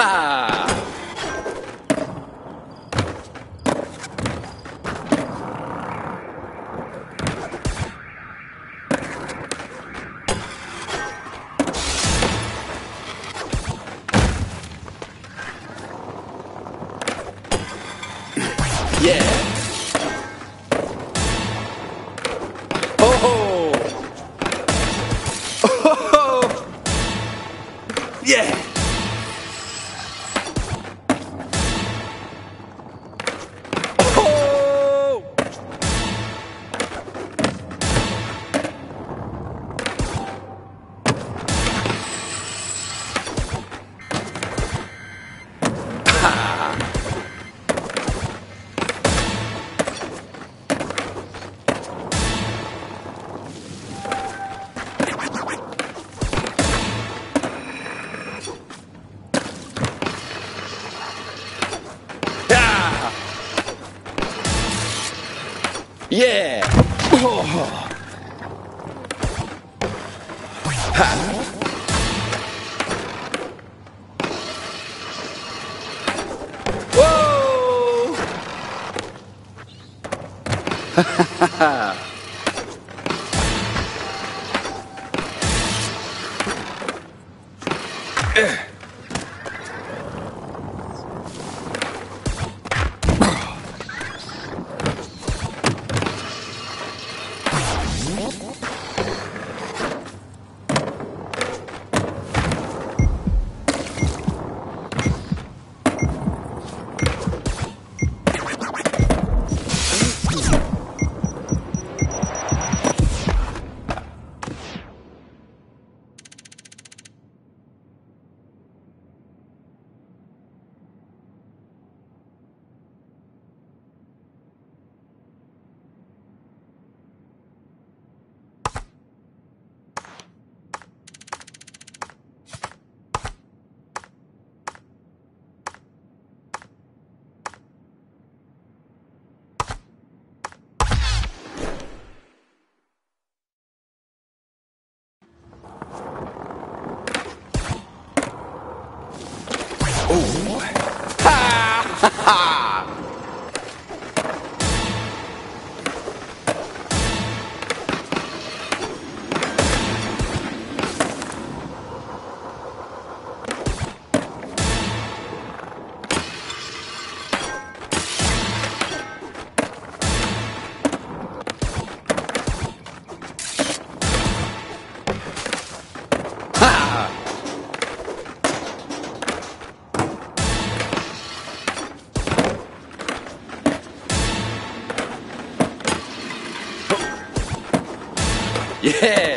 Ha ha! Yeah!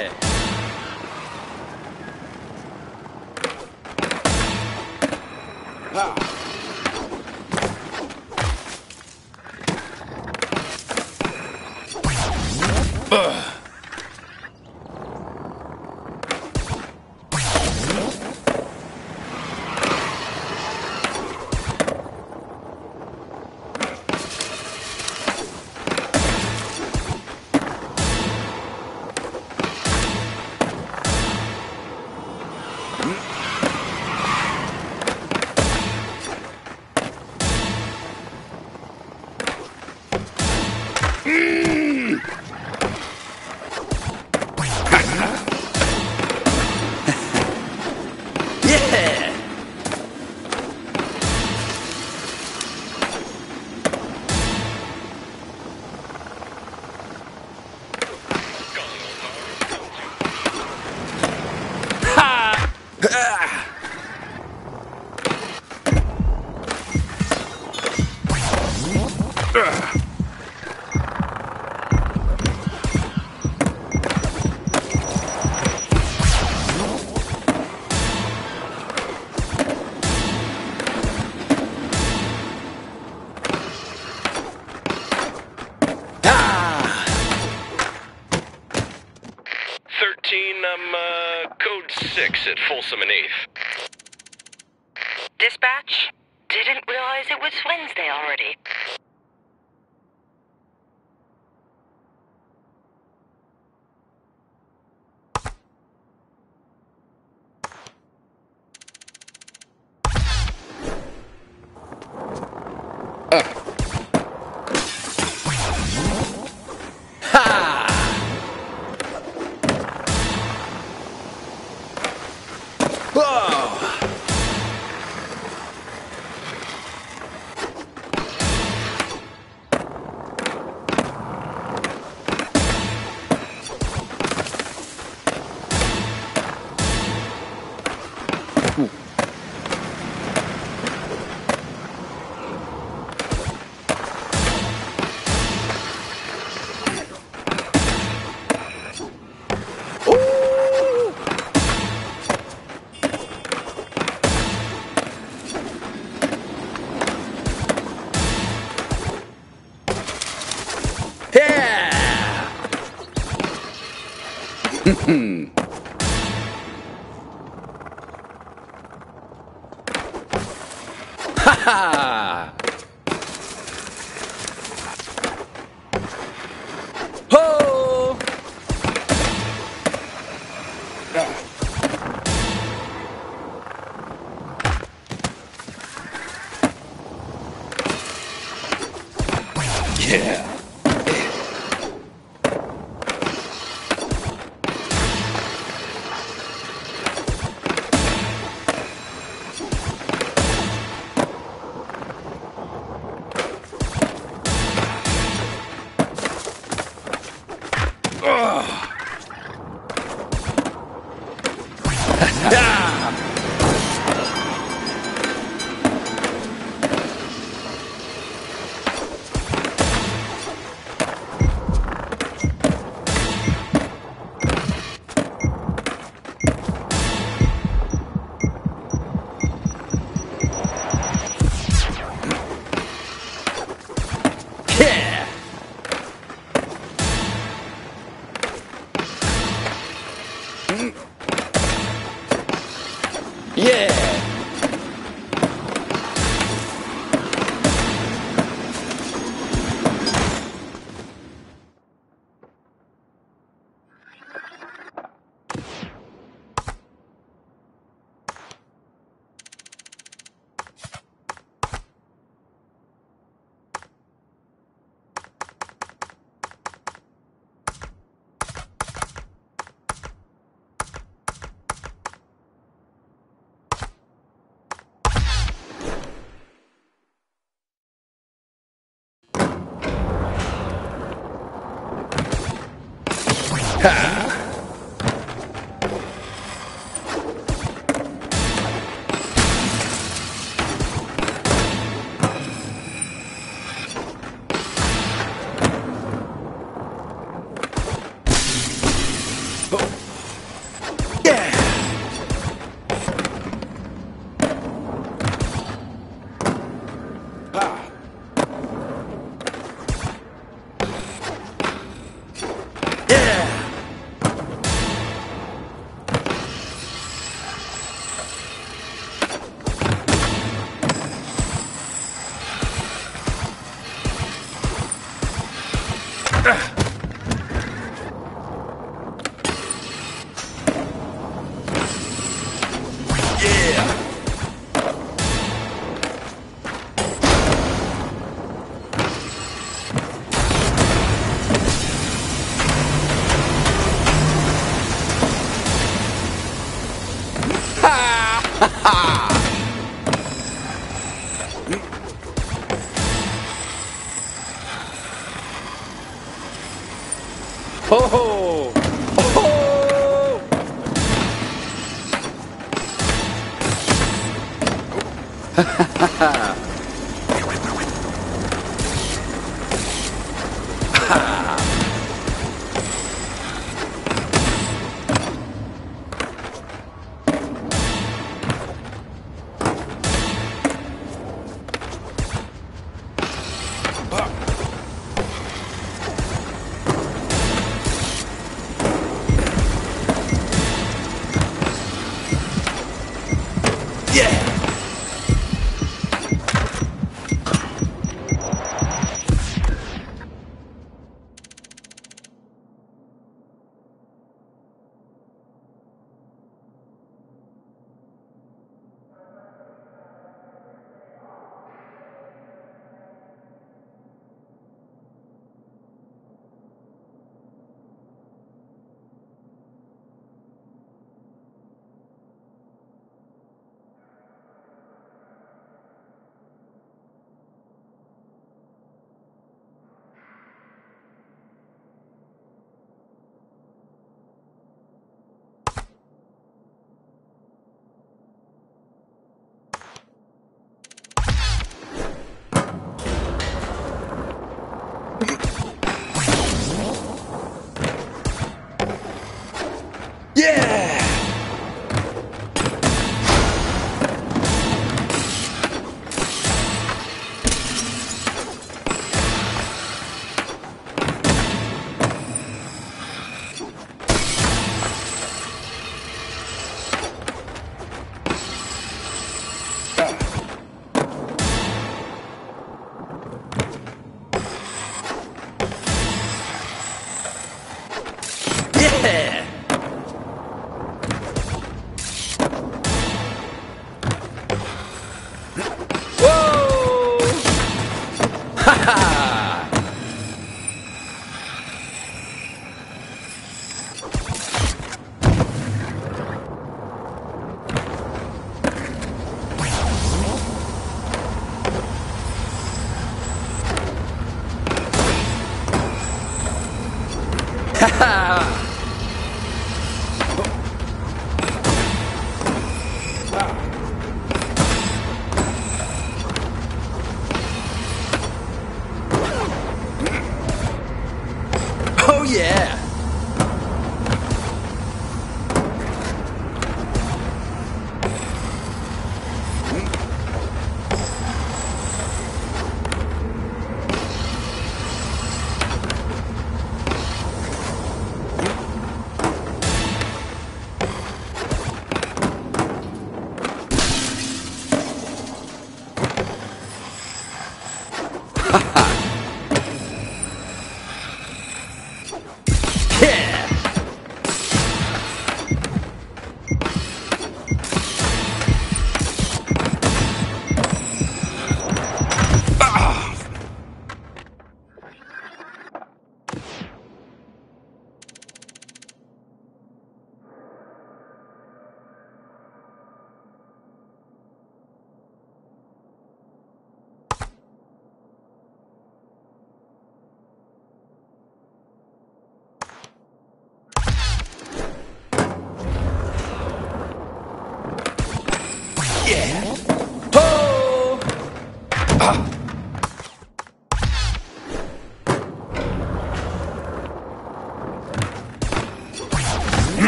Ha ha!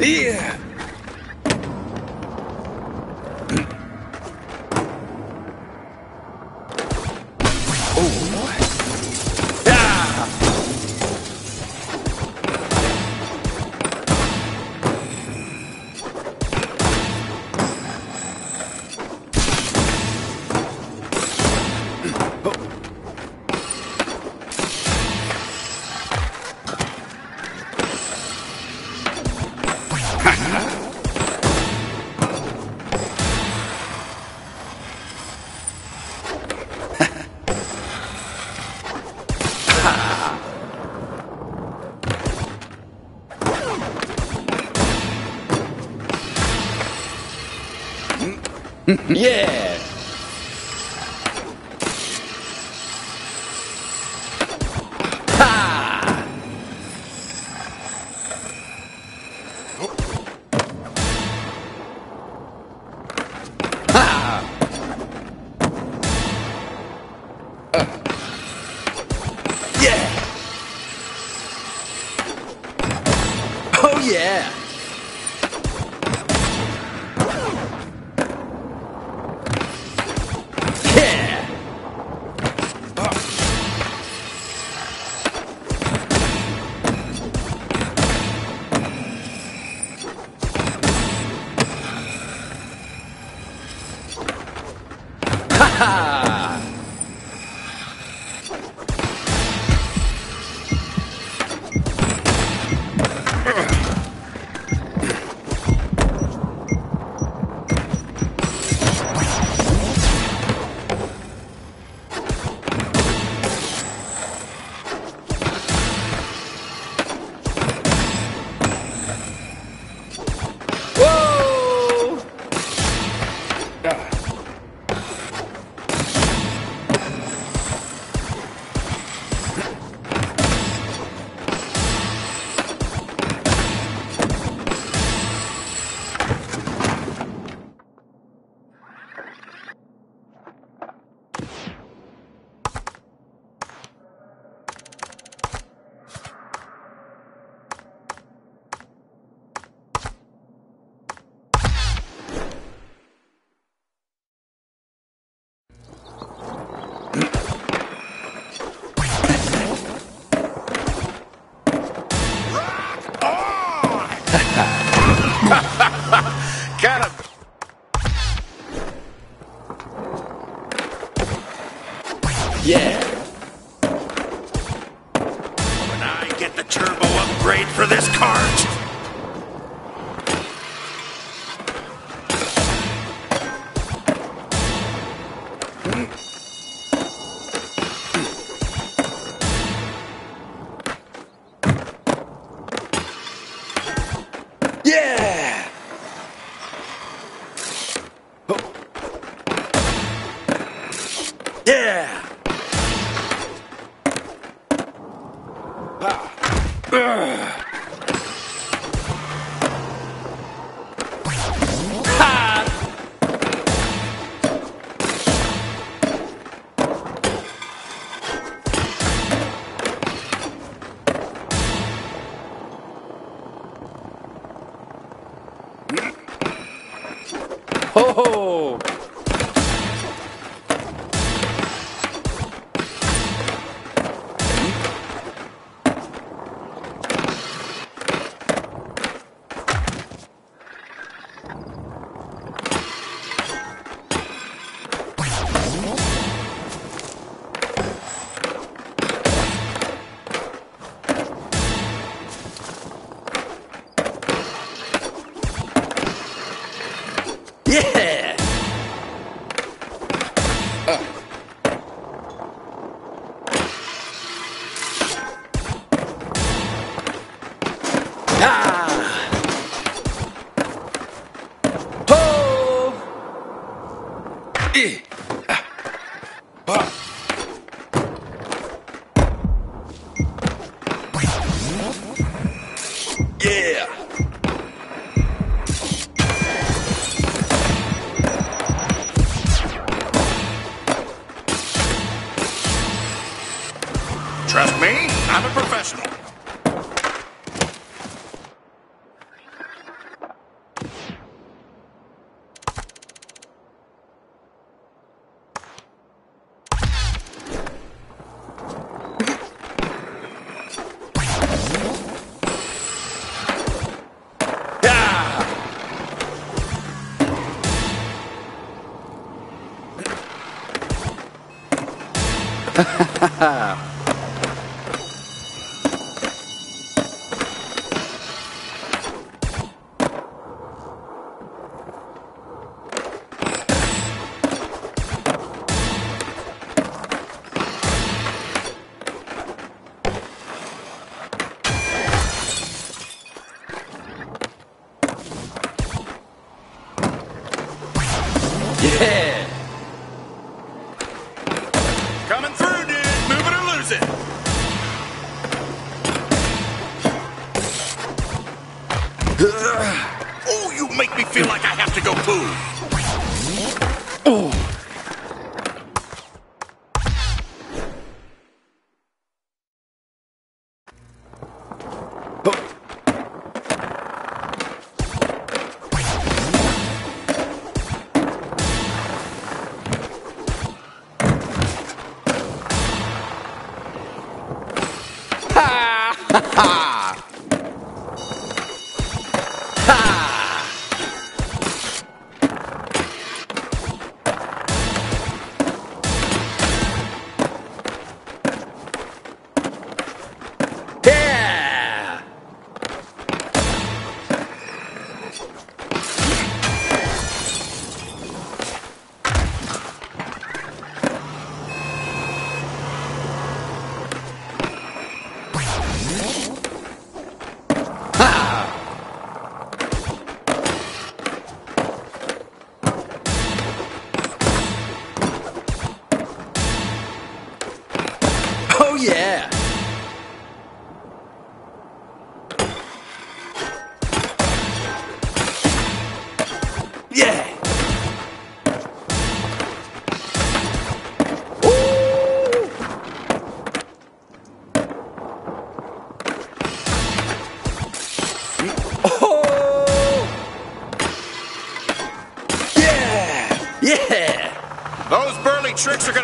yeah. Yeah. Yeah! tricks are gonna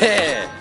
Yeah!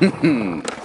Yeah!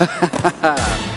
Yeah!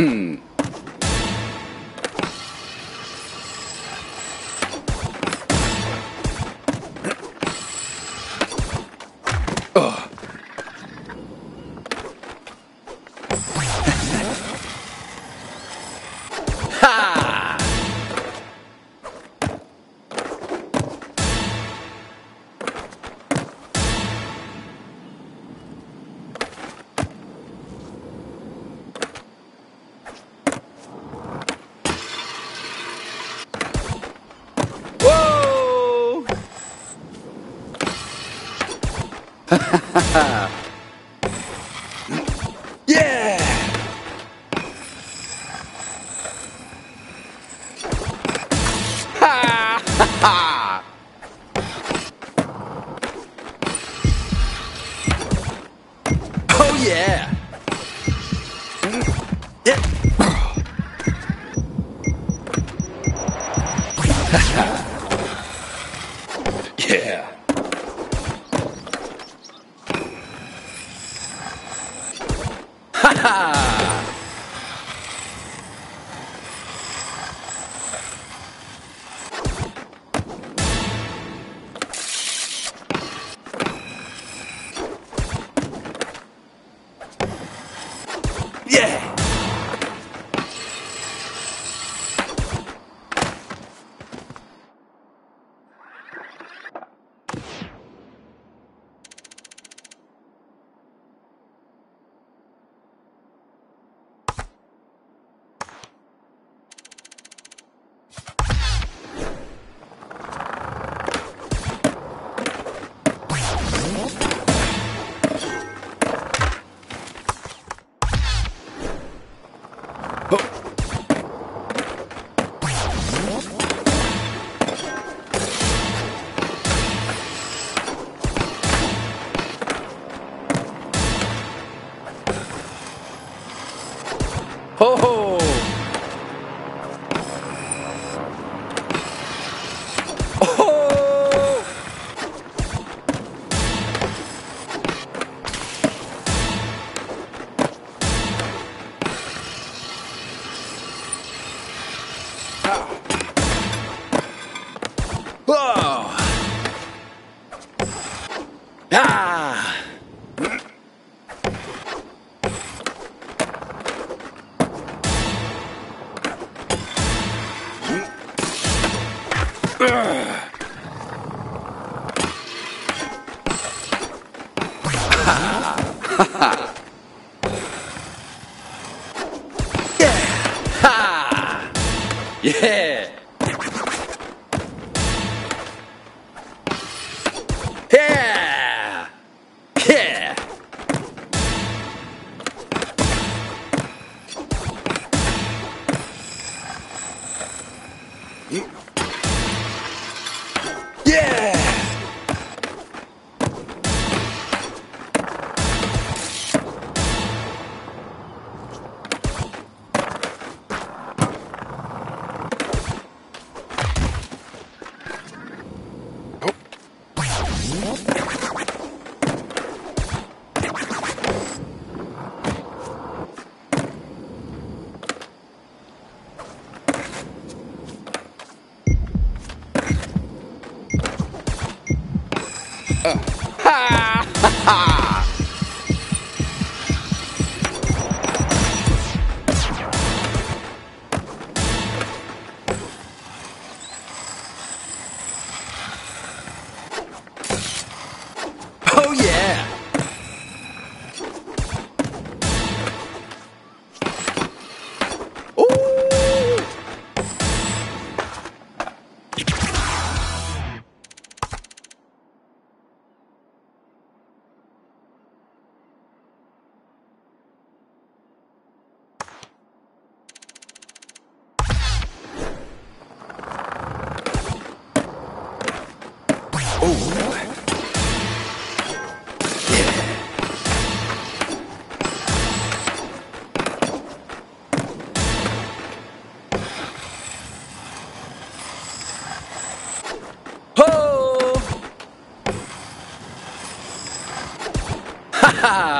Ha! Ha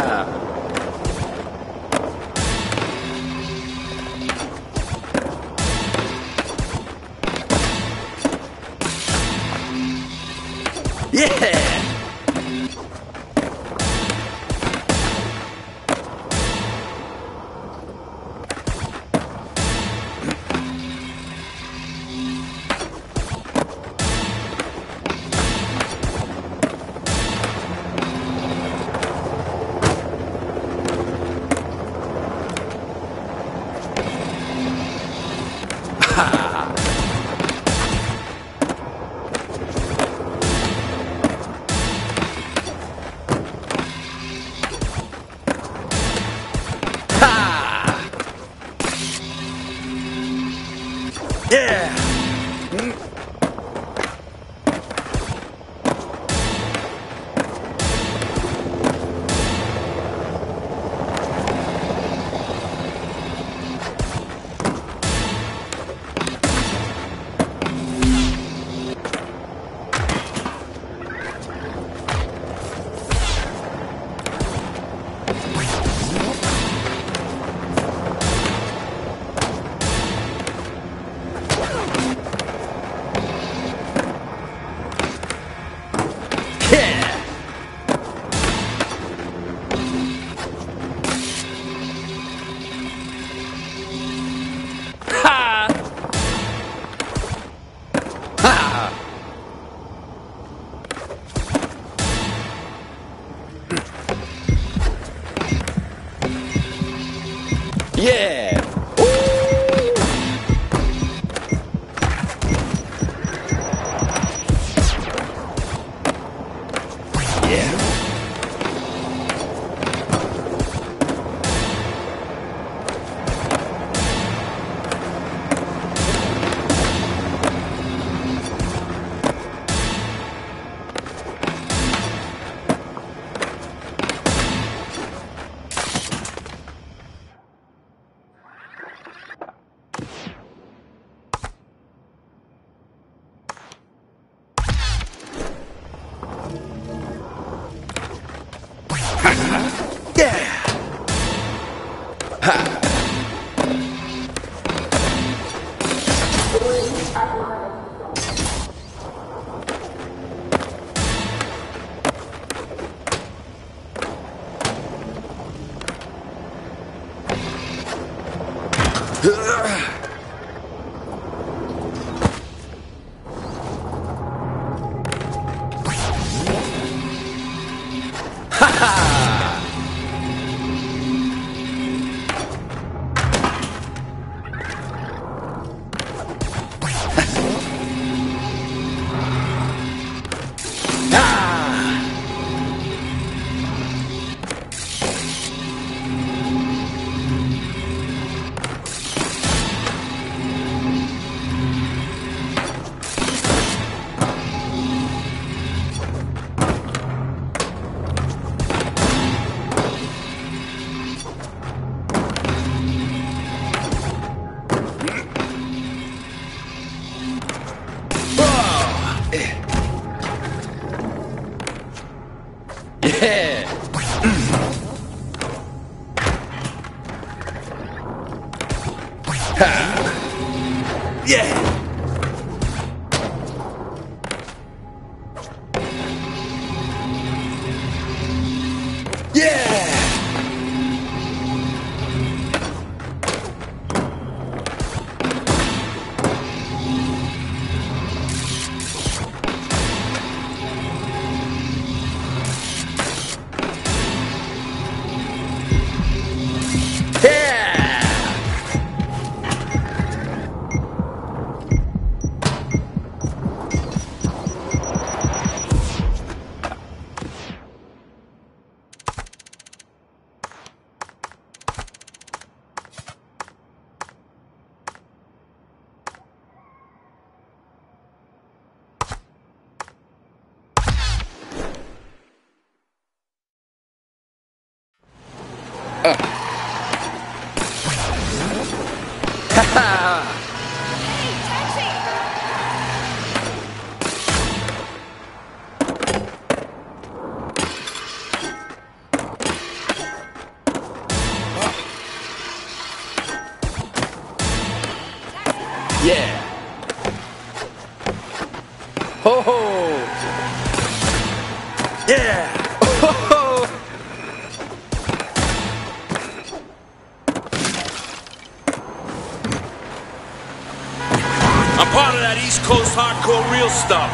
Yeah! I'm part of that East Coast hardcore real stuff.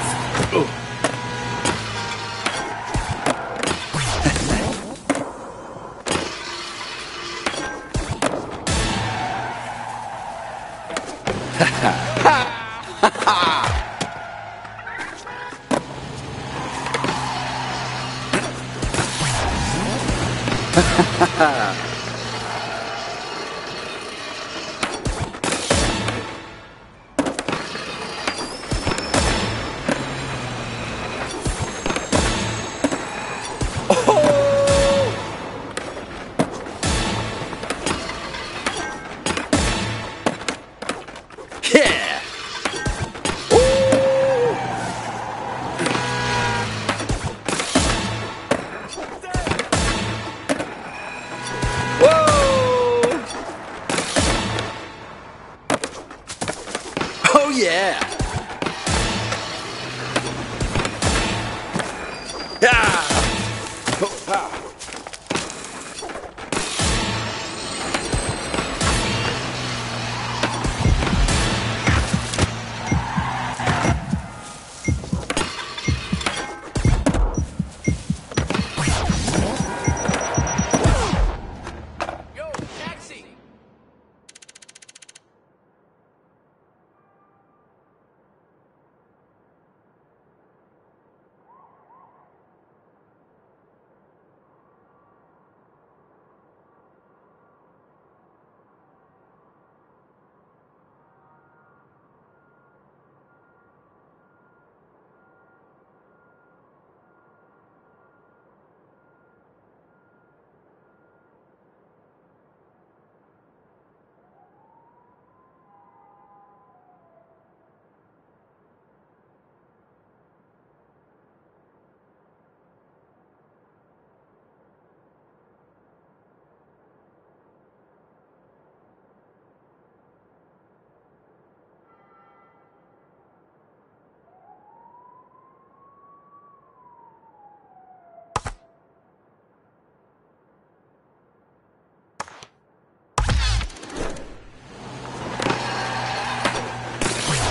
Ooh. Ha ha. ha ha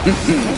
Yeah.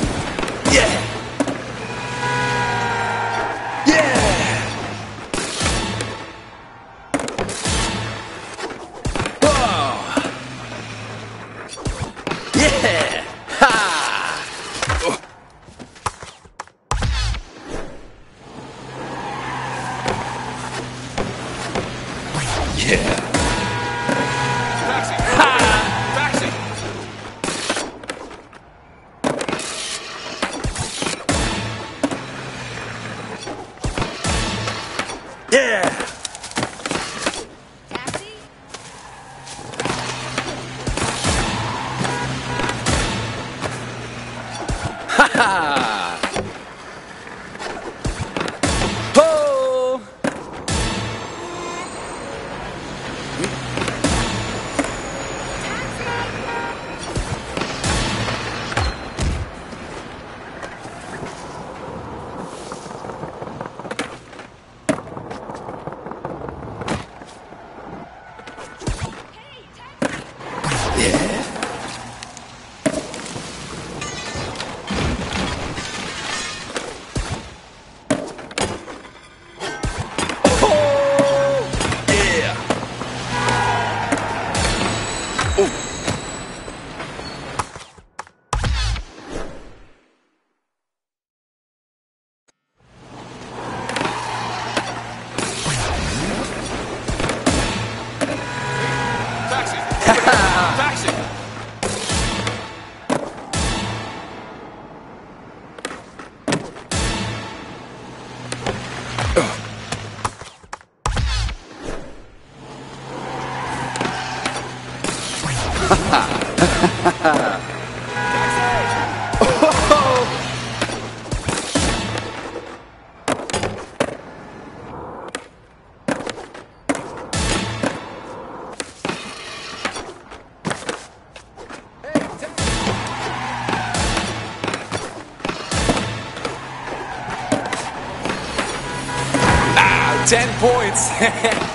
10 points.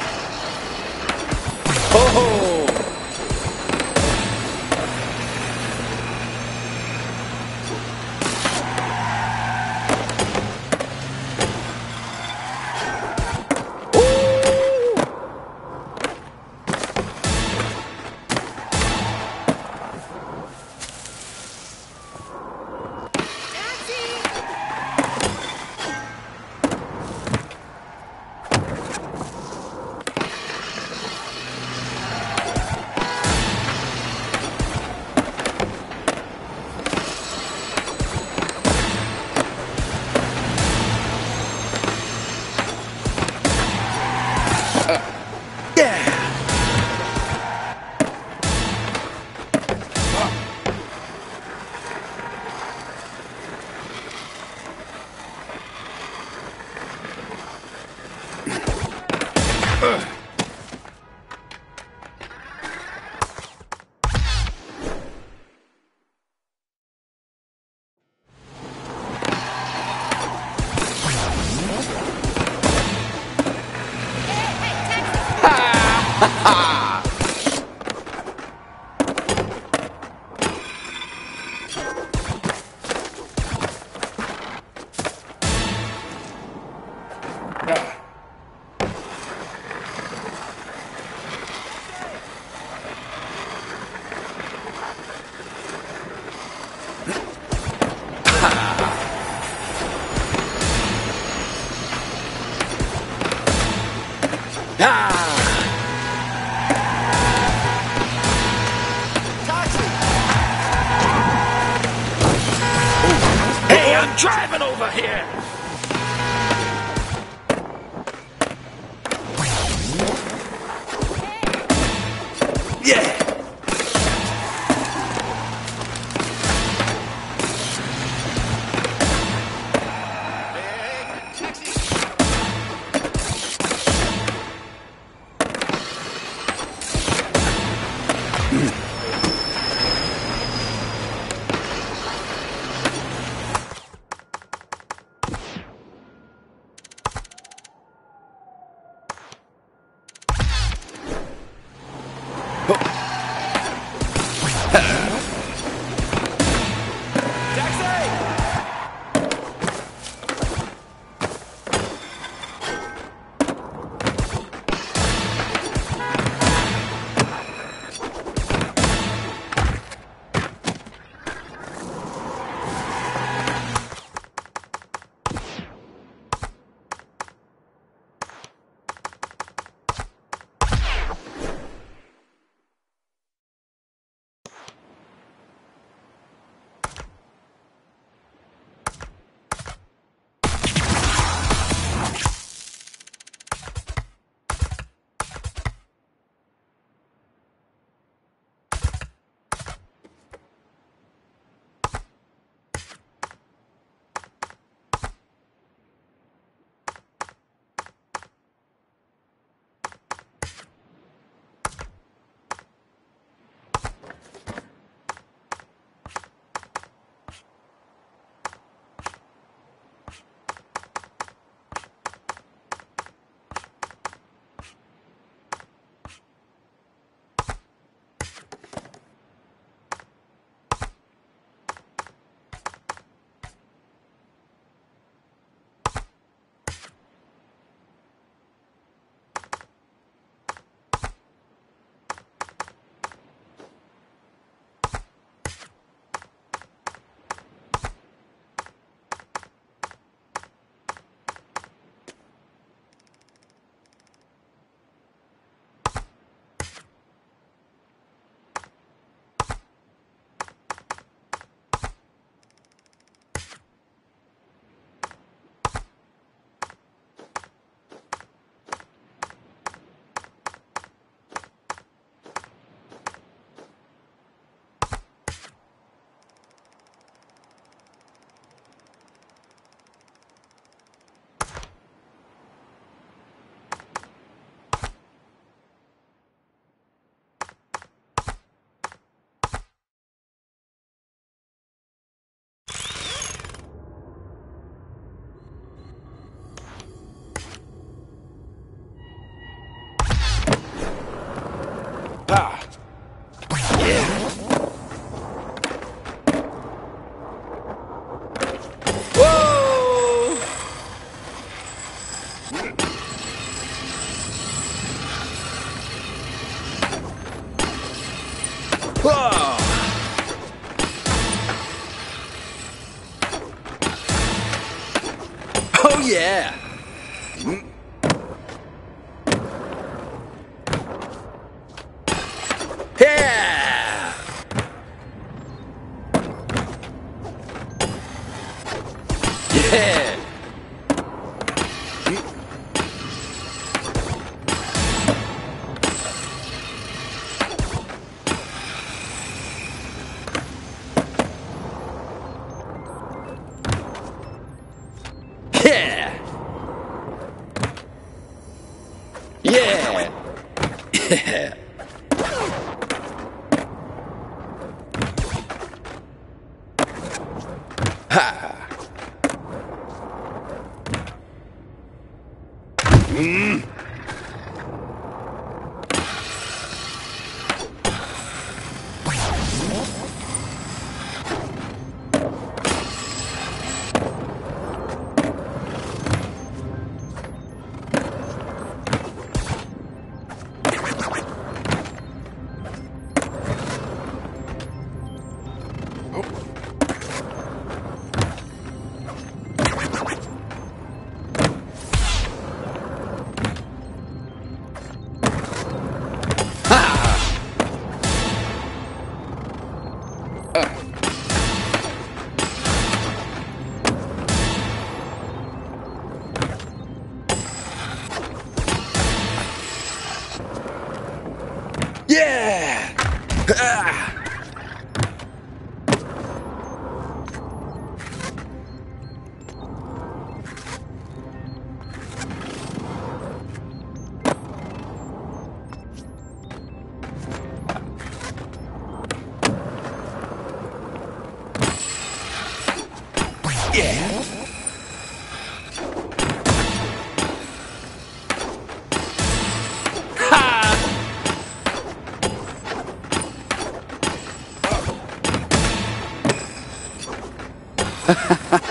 Ah.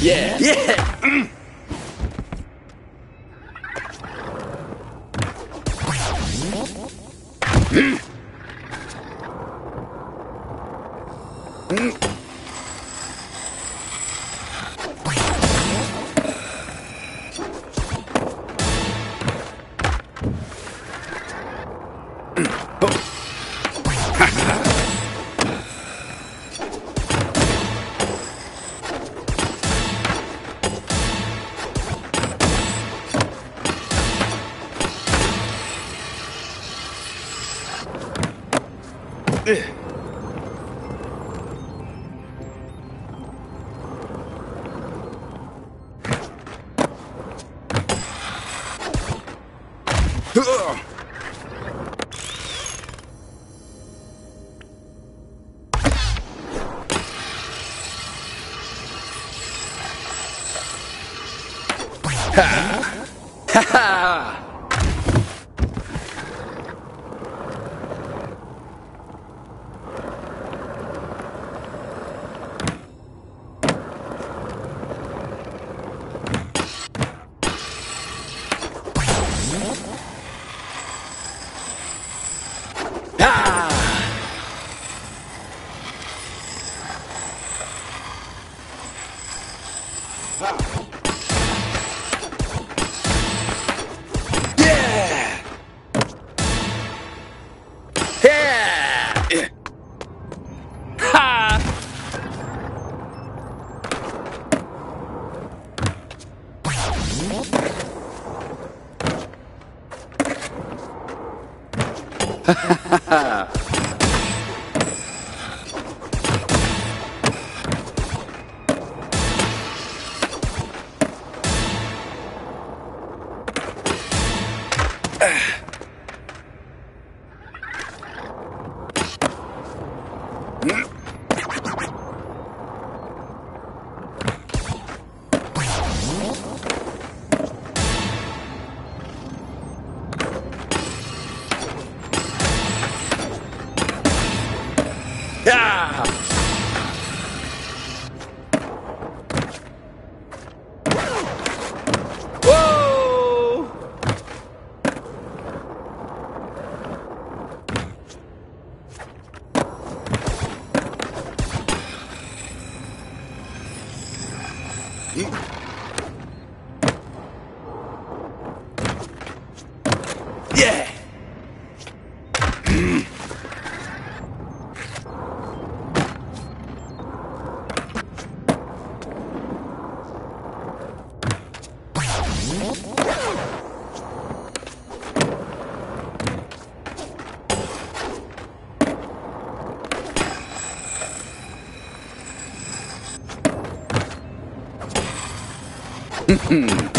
Yeah! Yeah! Ha! Ha ha! Yeah! Yeah!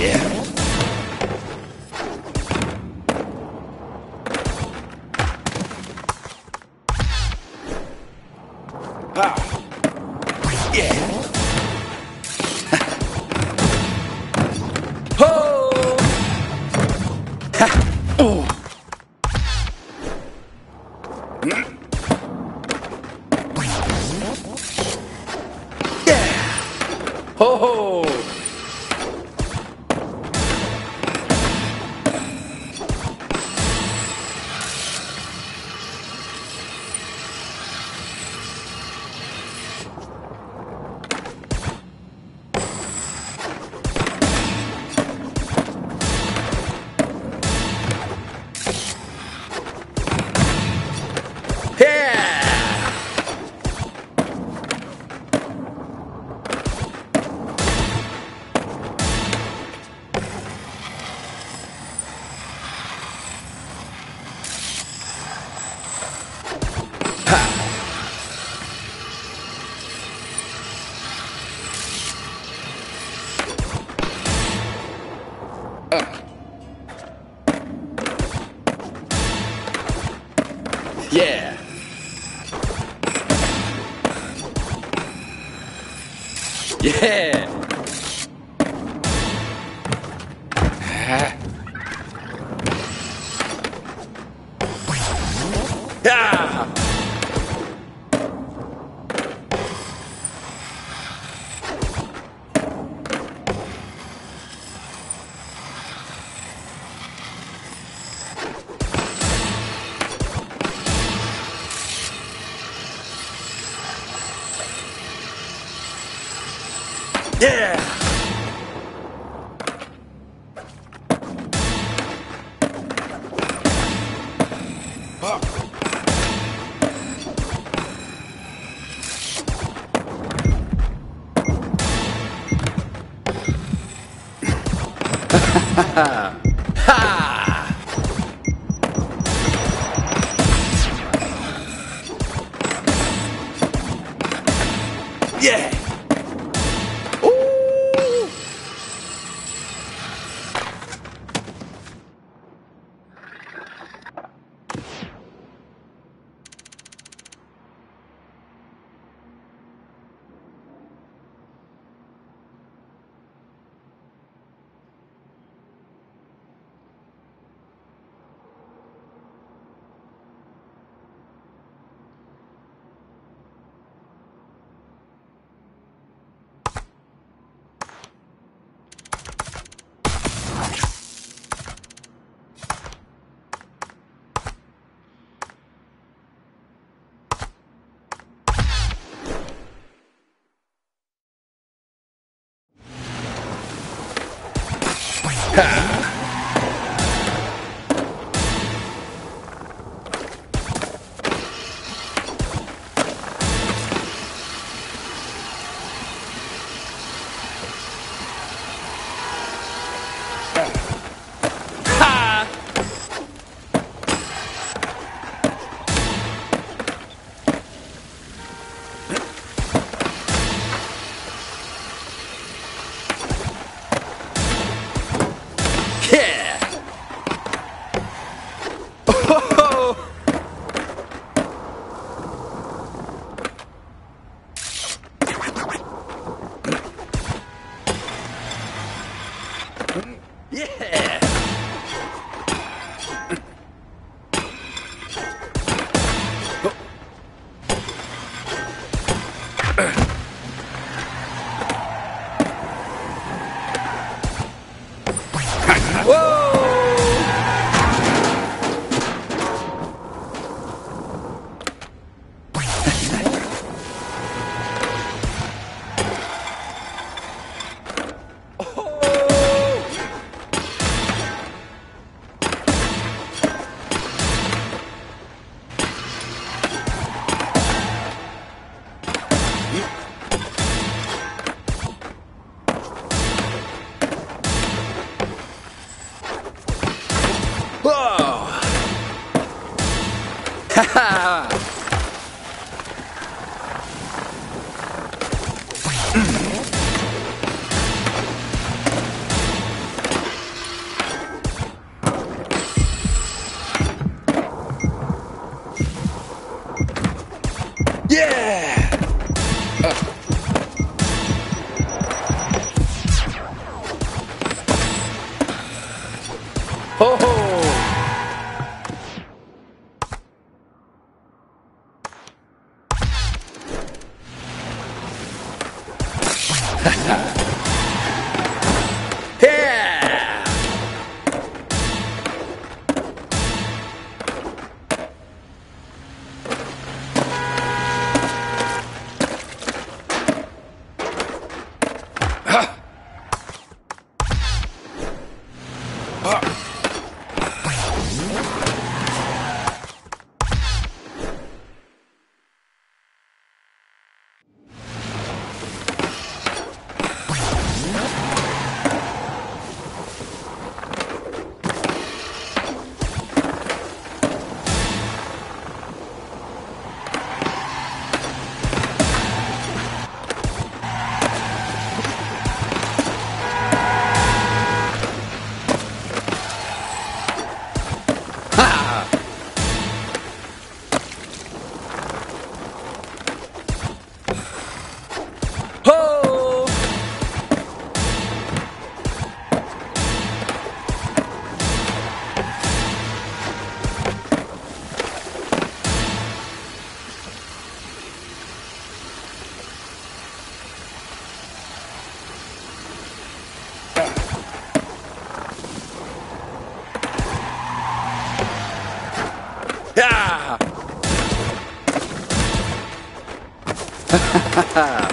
Yeah. Ha!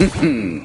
Ha.